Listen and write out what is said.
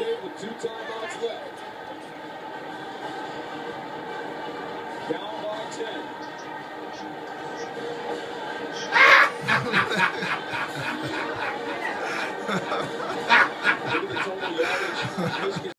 State with two timeouts left. Down by 10. Look at the total yardage.